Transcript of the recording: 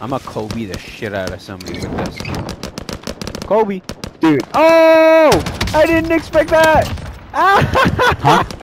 I'ma Kobe the shit out of somebody with this. Kobe. Dude. Oh! I didn't expect that! Huh?